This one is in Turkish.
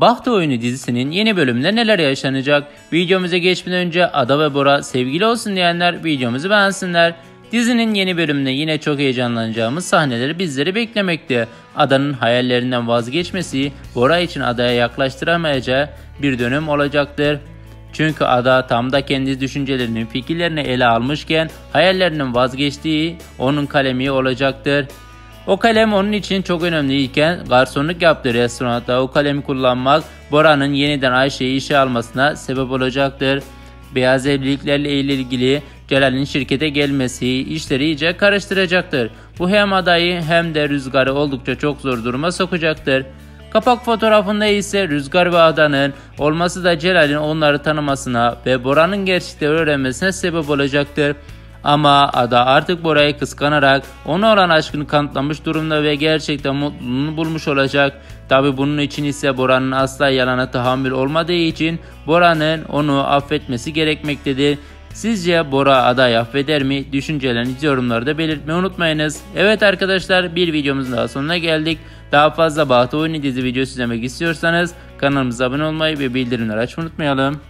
Baht Oyunu dizisinin yeni bölümünde neler yaşanacak? Videomuza geçmeden önce Ada ve Bora sevgili olsun diyenler videomuzu beğensinler. Dizinin yeni bölümünde yine çok heyecanlanacağımız sahneleri bizleri beklemekte. Ada'nın hayallerinden vazgeçmesi Bora için adaya yaklaştıramayacağı bir dönem olacaktır. Çünkü Ada tam da kendi düşüncelerinin fikirlerini ele almışken hayallerinin vazgeçtiği onun kalemi olacaktır. O kalem onun için çok önemliyken garsonluk yaptığı restoranda o kalemi kullanmak Bora'nın yeniden Ayşe'yi işe almasına sebep olacaktır. Beyaz evliliklerle ilgili Celal'in şirkete gelmesi işleri iyice karıştıracaktır. Bu hem adayı hem de rüzgarı oldukça çok zor duruma sokacaktır. Kapak fotoğrafında ise Rüzgar ve Ada'nın olması da Celal'in onları tanımasına ve Bora'nın gerçekleri öğrenmesine sebep olacaktır. Ama Ada artık Bora'yı kıskanarak ona olan aşkını kanıtlamış durumda ve gerçekten mutluluğunu bulmuş olacak. Tabi bunun için ise Bora'nın asla yalana tahammül olmadığı için Bora'nın onu affetmesi gerekmektedir. Sizce Bora Ada'yı affeder mi? Düşüncelerinizi yorumlarda belirtmeyi unutmayınız. Evet arkadaşlar bir videomuzun daha sonuna geldik. Daha fazla Bahtı Oyunu dizi videosu izlemek istiyorsanız kanalımıza abone olmayı ve bildirimleri açmayı unutmayalım.